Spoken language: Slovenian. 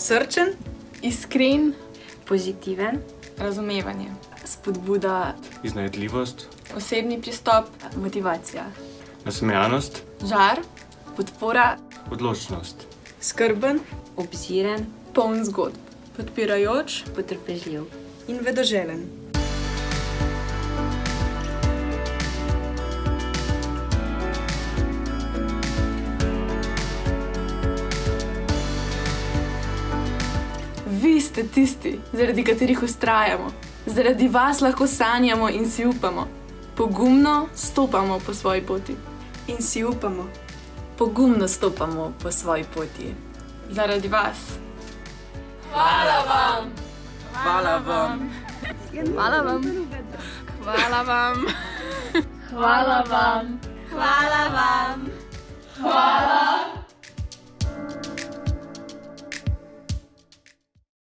Srčen, iskren, pozitiven, razumevanje, spodbuda, iznajdljivost, osebni pristop, motivacija, nasmejanost, žar, podpora, odločnost, skrben, obziren, poln zgodb, podpirajoč. Potrpežljiv. In vedoželen. Vi ste tisti, zaradi katerih ustrajamo, zaradi vas lahko sanjamo in si upamo. Pogumno stopamo po svoji poti. In si upamo, Pogumno stopamo po svoji poti. zaradi vas. Hvala vam. Hvala vam. Hvala vam. Hvala vam. Hvala vam. Hvala vam. Hvala